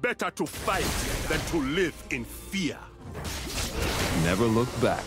Better to fight than to live in fear. Never look back.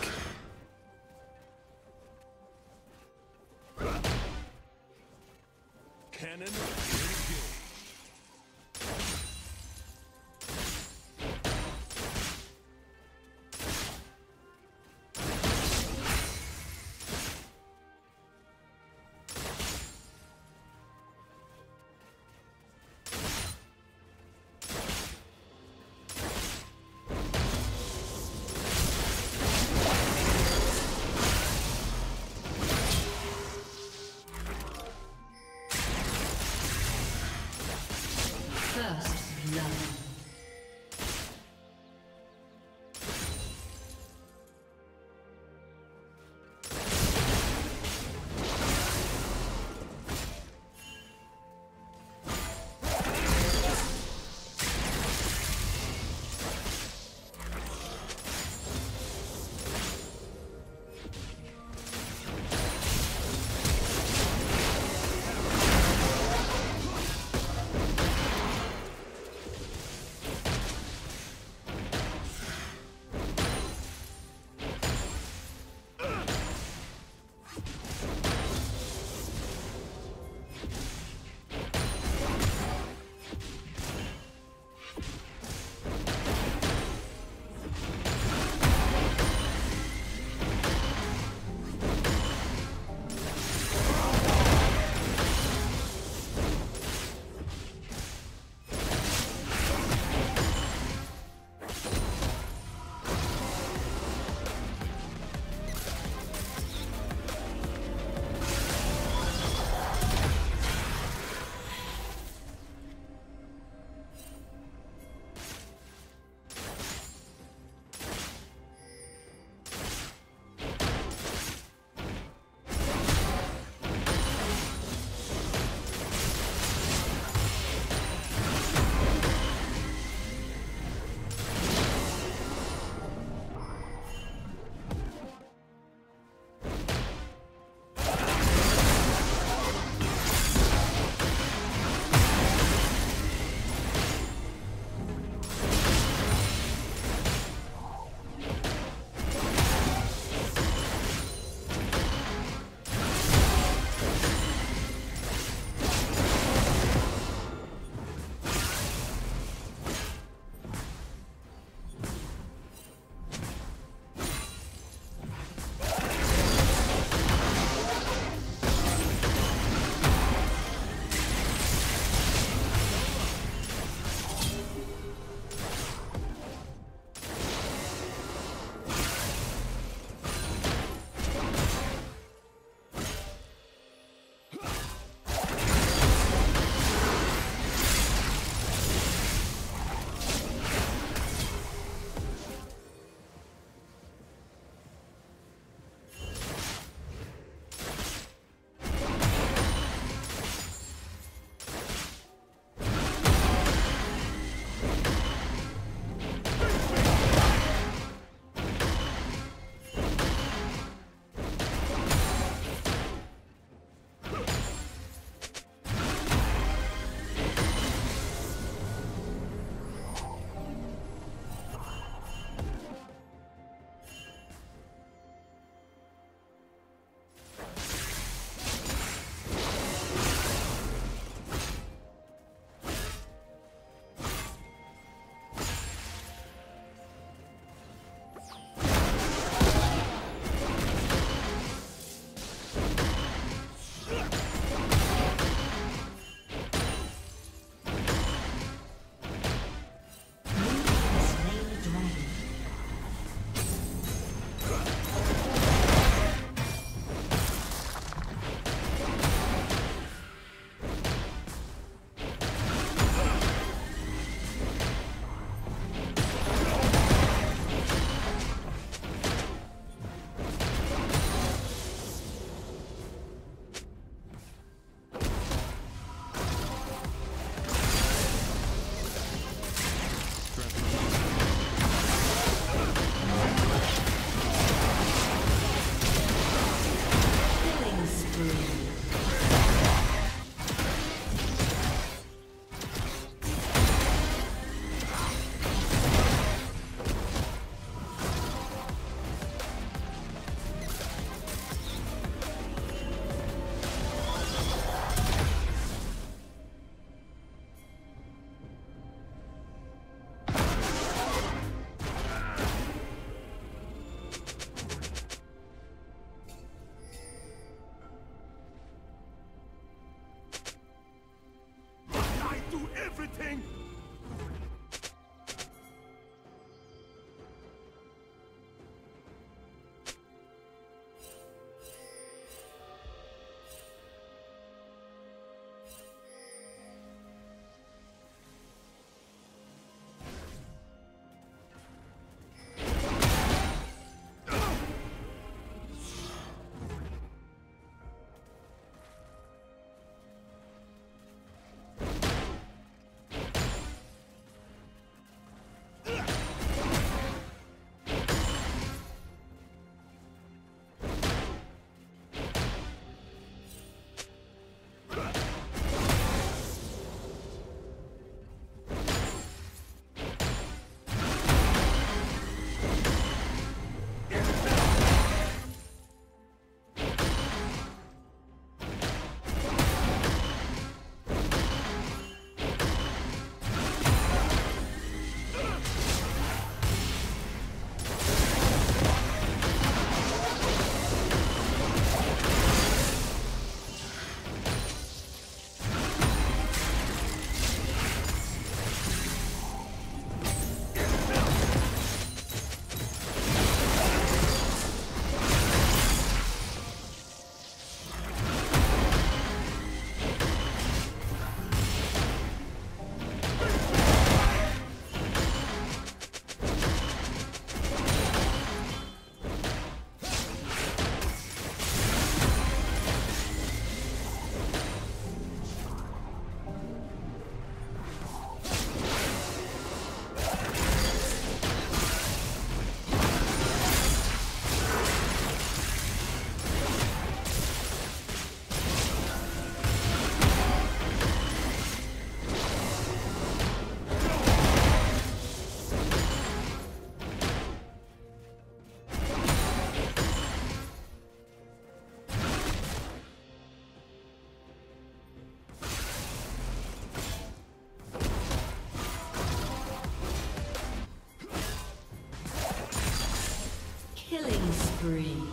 Spree.